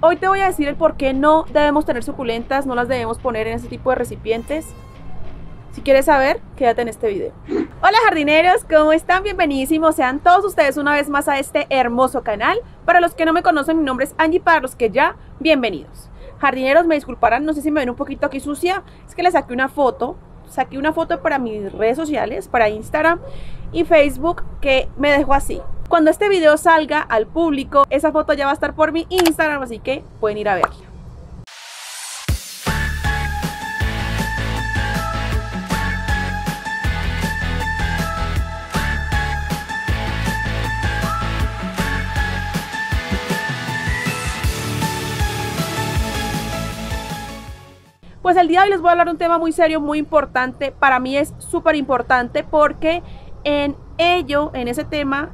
Hoy te voy a decir el por qué no debemos tener suculentas, no las debemos poner en este tipo de recipientes. Si quieres saber, quédate en este video. Hola jardineros, ¿cómo están? Bienvenidísimos sean todos ustedes una vez más a este hermoso canal. Para los que no me conocen, mi nombre es Angie, para los que ya, bienvenidos. Jardineros, me disculparán, no sé si me ven un poquito aquí sucia, es que le saqué una foto, saqué una foto para mis redes sociales, para Instagram y Facebook, que me dejó así. Cuando este video salga al público, esa foto ya va a estar por mi Instagram, así que pueden ir a verla. Pues el día de hoy les voy a hablar de un tema muy serio, muy importante. Para mí es súper importante porque en ello, en ese tema,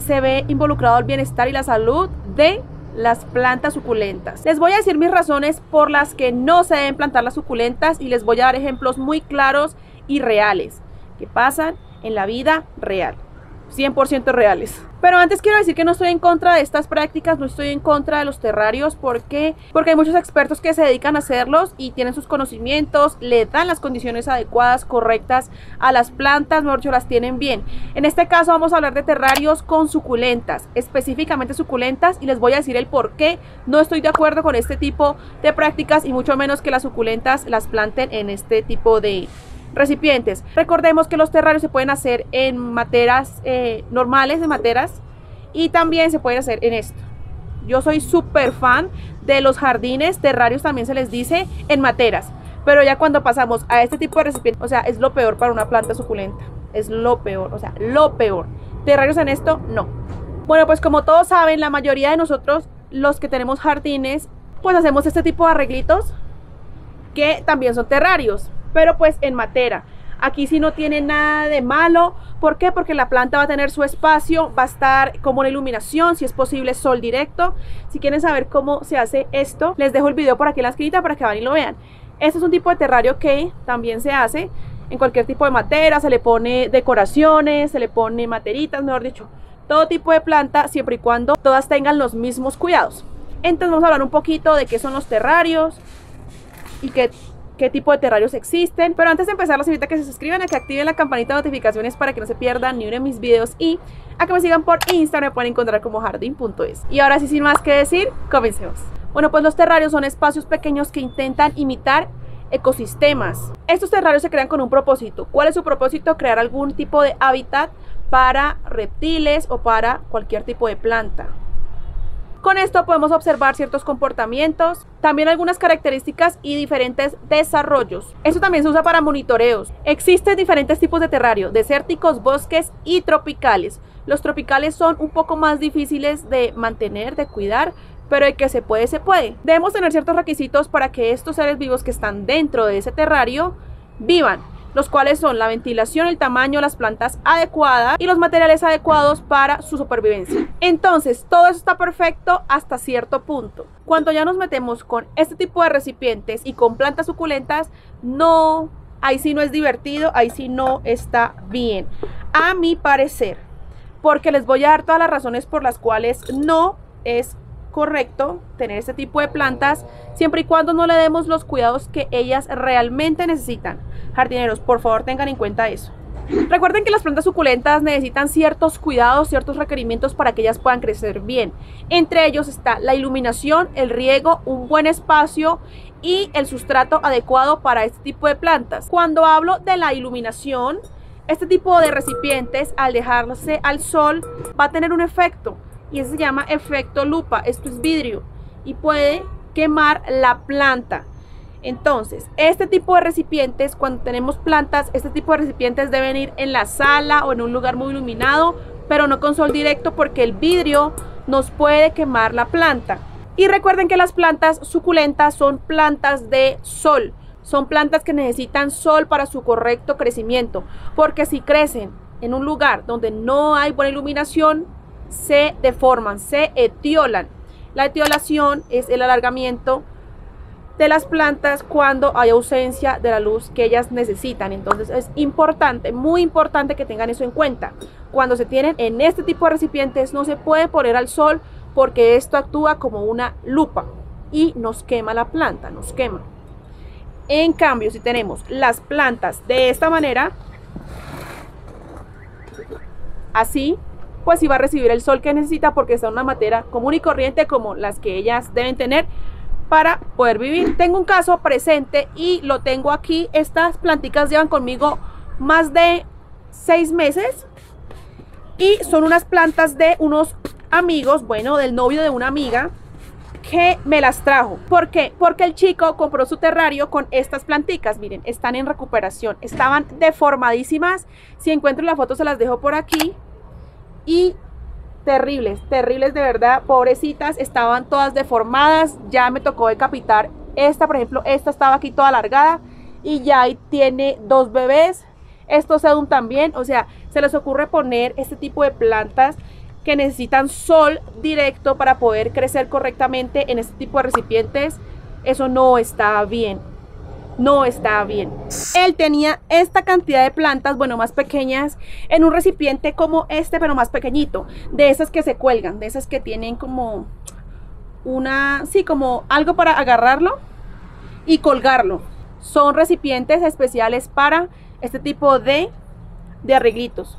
se ve involucrado el bienestar y la salud de las plantas suculentas. Les voy a decir mis razones por las que no se deben plantar las suculentas y les voy a dar ejemplos muy claros y reales que pasan en la vida real. 100% reales. Pero antes quiero decir que no estoy en contra de estas prácticas, no estoy en contra de los terrarios. ¿Por qué? Porque hay muchos expertos que se dedican a hacerlos y tienen sus conocimientos, le dan las condiciones adecuadas, correctas a las plantas, mejor dicho, las tienen bien. En este caso vamos a hablar de terrarios con suculentas, específicamente suculentas, y les voy a decir el por qué no estoy de acuerdo con este tipo de prácticas y mucho menos que las suculentas las planten en este tipo de recipientes. Recordemos que los terrarios se pueden hacer en materas eh, normales, de materas, y también se pueden hacer en esto. Yo soy súper fan de los jardines, terrarios también se les dice en materas. Pero ya cuando pasamos a este tipo de recipientes, o sea, es lo peor para una planta suculenta. Es lo peor, o sea, lo peor. Terrarios en esto, no. Bueno, pues como todos saben, la mayoría de nosotros, los que tenemos jardines, pues hacemos este tipo de arreglitos que también son terrarios pero pues en matera. Aquí sí no tiene nada de malo. ¿Por qué? Porque la planta va a tener su espacio, va a estar como la iluminación, si es posible sol directo. Si quieren saber cómo se hace esto, les dejo el video por aquí en la esquinita para que vayan y lo vean. Este es un tipo de terrario que también se hace en cualquier tipo de matera, se le pone decoraciones, se le pone materitas, mejor dicho, todo tipo de planta, siempre y cuando todas tengan los mismos cuidados. Entonces vamos a hablar un poquito de qué son los terrarios y qué qué tipo de terrarios existen. Pero antes de empezar, los invito a que se suscriban, a que activen la campanita de notificaciones para que no se pierdan ni uno de mis videos y a que me sigan por Instagram, me pueden encontrar como jardín.es. Y ahora sí, sin más que decir, comencemos. Bueno, pues los terrarios son espacios pequeños que intentan imitar ecosistemas. Estos terrarios se crean con un propósito. ¿Cuál es su propósito? Crear algún tipo de hábitat para reptiles o para cualquier tipo de planta. Con esto podemos observar ciertos comportamientos, también algunas características y diferentes desarrollos. Esto también se usa para monitoreos. Existen diferentes tipos de terrario, desérticos, bosques y tropicales. Los tropicales son un poco más difíciles de mantener, de cuidar, pero el que se puede, se puede. Debemos tener ciertos requisitos para que estos seres vivos que están dentro de ese terrario vivan los cuales son la ventilación, el tamaño, las plantas adecuadas y los materiales adecuados para su supervivencia. Entonces, todo eso está perfecto hasta cierto punto. Cuando ya nos metemos con este tipo de recipientes y con plantas suculentas, no, ahí sí no es divertido, ahí sí no está bien. A mi parecer, porque les voy a dar todas las razones por las cuales no es correcto tener este tipo de plantas siempre y cuando no le demos los cuidados que ellas realmente necesitan. Jardineros, por favor tengan en cuenta eso. Recuerden que las plantas suculentas necesitan ciertos cuidados, ciertos requerimientos para que ellas puedan crecer bien. Entre ellos está la iluminación, el riego, un buen espacio y el sustrato adecuado para este tipo de plantas. Cuando hablo de la iluminación, este tipo de recipientes al dejarse al sol va a tener un efecto y eso se llama efecto lupa. Esto es vidrio y puede quemar la planta. Entonces, este tipo de recipientes, cuando tenemos plantas, este tipo de recipientes deben ir en la sala o en un lugar muy iluminado, pero no con sol directo porque el vidrio nos puede quemar la planta. Y recuerden que las plantas suculentas son plantas de sol. Son plantas que necesitan sol para su correcto crecimiento, porque si crecen en un lugar donde no hay buena iluminación, se deforman, se etiolan. La etiolación es el alargamiento de las plantas cuando hay ausencia de la luz que ellas necesitan. Entonces es importante, muy importante que tengan eso en cuenta. Cuando se tienen en este tipo de recipientes no se puede poner al sol porque esto actúa como una lupa y nos quema la planta, nos quema. En cambio, si tenemos las plantas de esta manera, así, pues iba a recibir el sol que necesita porque en una materia común y corriente como las que ellas deben tener para poder vivir. Tengo un caso presente y lo tengo aquí. Estas plantitas llevan conmigo más de seis meses y son unas plantas de unos amigos, bueno, del novio de una amiga que me las trajo. ¿Por qué? Porque el chico compró su terrario con estas planticas. Miren, están en recuperación. Estaban deformadísimas. Si encuentro la foto se las dejo por aquí. Y terribles, terribles de verdad. Pobrecitas, estaban todas deformadas. Ya me tocó decapitar esta, por ejemplo, esta estaba aquí toda alargada. Y ya ahí tiene dos bebés. Estos sedum también. O sea, se les ocurre poner este tipo de plantas que necesitan sol directo para poder crecer correctamente en este tipo de recipientes, eso no está bien. No está bien. Él tenía esta cantidad de plantas, bueno, más pequeñas, en un recipiente como este, pero más pequeñito. De esas que se cuelgan, de esas que tienen como una, sí, como algo para agarrarlo y colgarlo. Son recipientes especiales para este tipo de, de arreglitos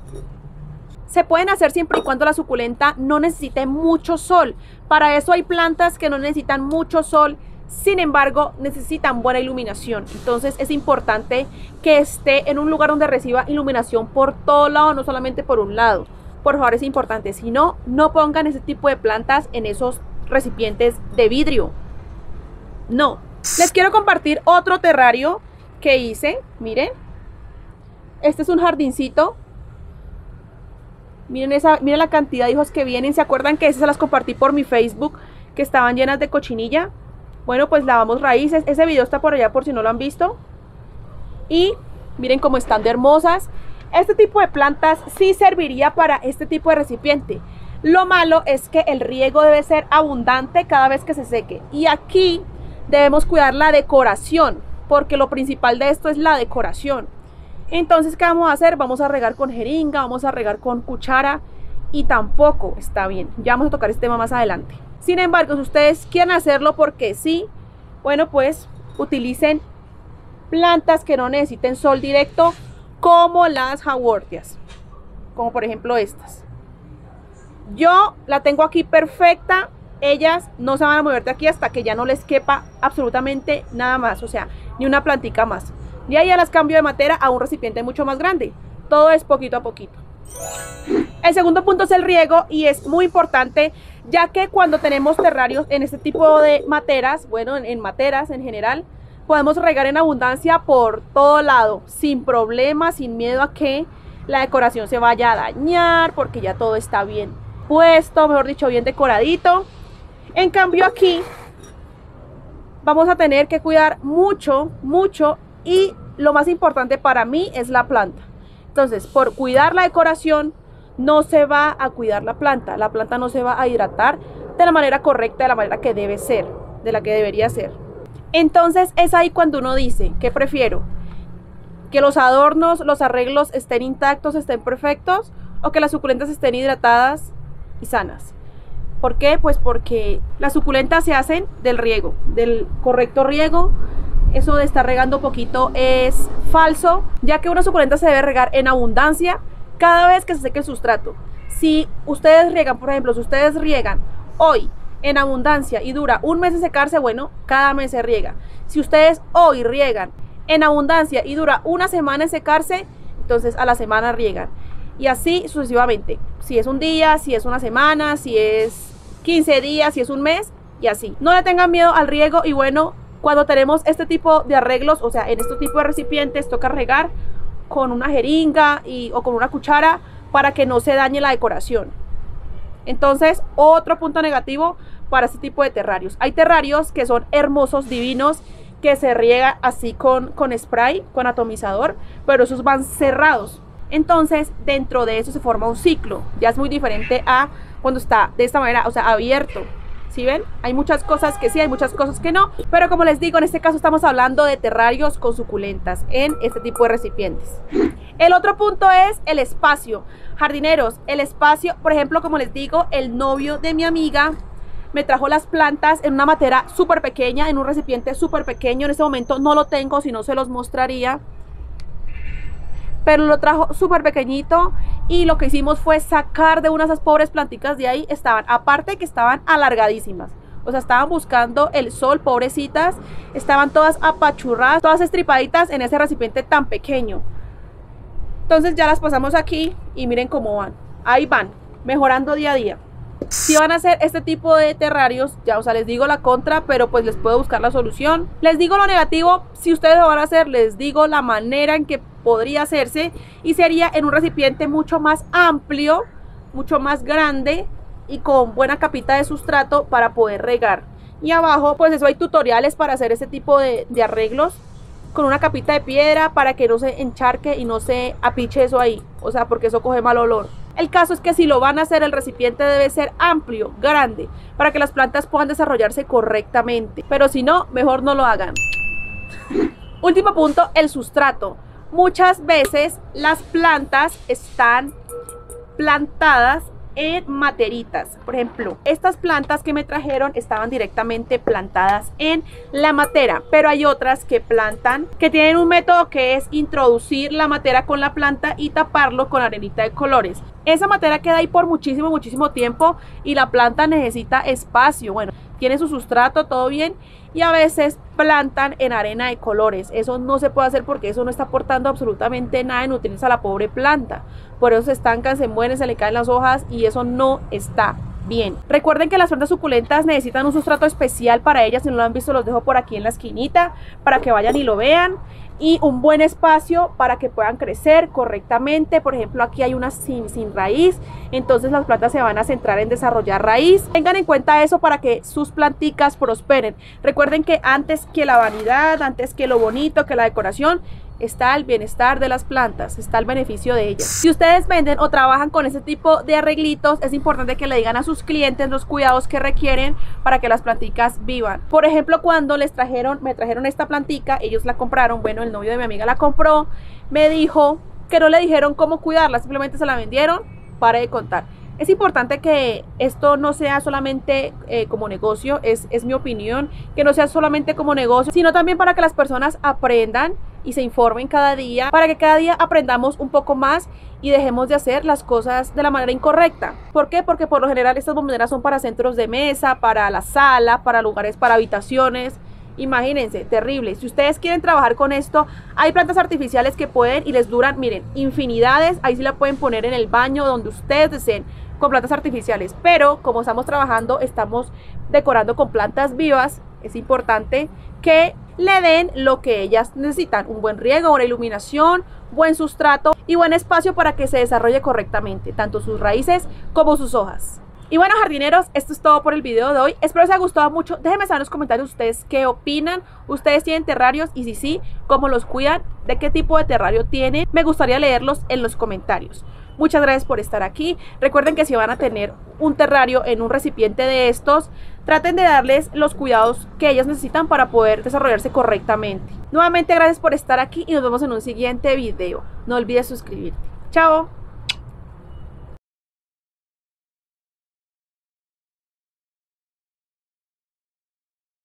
se pueden hacer siempre y cuando la suculenta no necesite mucho sol. Para eso hay plantas que no necesitan mucho sol, sin embargo necesitan buena iluminación. Entonces es importante que esté en un lugar donde reciba iluminación por todo lado, no solamente por un lado. Por favor es importante, si no, no pongan ese tipo de plantas en esos recipientes de vidrio. No. Les quiero compartir otro terrario que hice, miren. Este es un jardincito Miren, esa, miren la cantidad de hijos que vienen. ¿Se acuerdan que esas se las compartí por mi Facebook? Que estaban llenas de cochinilla. Bueno, pues lavamos raíces. Ese video está por allá por si no lo han visto. Y miren cómo están de hermosas. Este tipo de plantas sí serviría para este tipo de recipiente. Lo malo es que el riego debe ser abundante cada vez que se seque. Y aquí debemos cuidar la decoración, porque lo principal de esto es la decoración. Entonces, ¿qué vamos a hacer? Vamos a regar con jeringa, vamos a regar con cuchara y tampoco está bien. Ya vamos a tocar este tema más adelante. Sin embargo, si ustedes quieren hacerlo porque sí, bueno, pues utilicen plantas que no necesiten sol directo como las jawortias, como por ejemplo estas. Yo la tengo aquí perfecta, ellas no se van a mover de aquí hasta que ya no les quepa absolutamente nada más, o sea, ni una plantica más. Y ahí ya las cambio de materia a un recipiente mucho más grande. Todo es poquito a poquito. El segundo punto es el riego y es muy importante ya que cuando tenemos terrarios en este tipo de materas, bueno, en, materas en general, podemos regar en abundancia por todo lado, sin problema, sin miedo a que la decoración se vaya a dañar, porque ya todo está bien puesto, mejor dicho, bien decoradito. En cambio aquí vamos a tener que cuidar mucho, mucho y lo más importante para mí es la planta. Entonces, por cuidar la decoración, no se va a cuidar la planta. La planta no se va a hidratar de la manera correcta, de la manera que debe ser, de la que debería ser. Entonces, es ahí cuando uno dice, ¿qué prefiero? ¿Que los adornos, los arreglos estén intactos, estén perfectos? ¿O que las suculentas estén hidratadas y sanas? ¿Por qué? Pues porque las suculentas se hacen del riego, del correcto riego, eso de estar regando poquito es falso, ya que una suculenta se debe regar en abundancia cada vez que se seque el sustrato. Si ustedes riegan, por ejemplo, si ustedes riegan hoy en abundancia y dura un mes de secarse, bueno, cada mes se riega. Si ustedes hoy riegan en abundancia y dura una semana en secarse, entonces a la semana riegan. Y así sucesivamente. Si es un día, si es una semana, si es 15 días, si es un mes, y así. No le tengan miedo al riego y bueno, cuando tenemos este tipo de arreglos, o sea, en este tipo de recipientes, toca regar con una jeringa y, o con una cuchara para que no se dañe la decoración. Entonces, otro punto negativo para este tipo de terrarios. Hay terrarios que son hermosos, divinos, que se riega así con, con spray, con atomizador, pero esos van cerrados. Entonces, dentro de eso se forma un ciclo. Ya es muy diferente a cuando está de esta manera, o sea, abierto. ¿Sí ven? Hay muchas cosas que sí, hay muchas cosas que no. Pero como les digo, en este caso estamos hablando de terrarios con suculentas en este tipo de recipientes. El otro punto es el espacio. Jardineros, el espacio, por ejemplo, como les digo, el novio de mi amiga me trajo las plantas en una matera súper pequeña, en un recipiente súper pequeño. En este momento no lo tengo, si no se los mostraría. Pero lo trajo súper pequeñito y lo que hicimos fue sacar de una de esas pobres plantitas de ahí. Estaban, aparte que estaban alargadísimas. O sea, estaban buscando el sol, pobrecitas. Estaban todas apachurradas, todas estripaditas en ese recipiente tan pequeño. Entonces ya las pasamos aquí y miren cómo van. Ahí van, mejorando día a día. Si van a hacer este tipo de terrarios, ya o sea, les digo la contra, pero pues les puedo buscar la solución. Les digo lo negativo, si ustedes lo van a hacer, les digo la manera en que podría hacerse y sería en un recipiente mucho más amplio, mucho más grande y con buena capita de sustrato para poder regar. Y abajo, pues eso hay tutoriales para hacer este tipo de, de arreglos con una capita de piedra para que no se encharque y no se apiche eso ahí. O sea, porque eso coge mal olor. El caso es que si lo van a hacer, el recipiente debe ser amplio, grande, para que las plantas puedan desarrollarse correctamente. Pero si no, mejor no lo hagan. Último punto, el sustrato. Muchas veces las plantas están plantadas en materitas. Por ejemplo, estas plantas que me trajeron estaban directamente plantadas en la matera, pero hay otras que plantan, que tienen un método que es introducir la matera con la planta y taparlo con arenita de colores. Esa matera queda ahí por muchísimo, muchísimo tiempo y la planta necesita espacio. Bueno, tiene su sustrato, todo bien, y a veces plantan en arena de colores. Eso no se puede hacer porque eso no está aportando absolutamente nada de nutrientes a la pobre planta. Por eso se estancan, se mueren, se le caen las hojas y eso no está bien. Recuerden que las plantas suculentas necesitan un sustrato especial para ellas. Si no lo han visto, los dejo por aquí en la esquinita para que vayan y lo vean y un buen espacio para que puedan crecer correctamente. Por ejemplo, aquí hay una sin, sin raíz, entonces las plantas se van a centrar en desarrollar raíz. Tengan en cuenta eso para que sus planticas prosperen. Recuerden que antes que la vanidad, antes que lo bonito, que la decoración, está el bienestar de las plantas, está el beneficio de ellas. Si ustedes venden o trabajan con ese tipo de arreglitos, es importante que le digan a sus clientes los cuidados que requieren para que las planticas vivan. Por ejemplo, cuando les trajeron, me trajeron esta plantica, ellos la compraron, bueno, novio de mi amiga la compró, me dijo que no le dijeron cómo cuidarla, simplemente se la vendieron, para de contar. Es importante que esto no sea solamente eh, como negocio, es, es mi opinión, que no sea solamente como negocio, sino también para que las personas aprendan y se informen cada día, para que cada día aprendamos un poco más y dejemos de hacer las cosas de la manera incorrecta. ¿Por qué? Porque por lo general estas bomboneras son para centros de mesa, para la sala, para lugares, para habitaciones. Imagínense, terrible. Si ustedes quieren trabajar con esto, hay plantas artificiales que pueden y les duran, miren, infinidades. Ahí sí la pueden poner en el baño, donde ustedes deseen con plantas artificiales, pero como estamos trabajando, estamos decorando con plantas vivas, es importante que le den lo que ellas necesitan, un buen riego, una iluminación, buen sustrato y buen espacio para que se desarrolle correctamente, tanto sus raíces como sus hojas. Y bueno, jardineros, esto es todo por el video de hoy. Espero les haya gustado mucho. Déjenme saber en los comentarios ustedes qué opinan. ¿Ustedes tienen terrarios? Y si sí, ¿cómo los cuidan? ¿De qué tipo de terrario tienen? Me gustaría leerlos en los comentarios. Muchas gracias por estar aquí. Recuerden que si van a tener un terrario en un recipiente de estos, traten de darles los cuidados que ellas necesitan para poder desarrollarse correctamente. Nuevamente gracias por estar aquí y nos vemos en un siguiente video. No olvides suscribirte. Chao.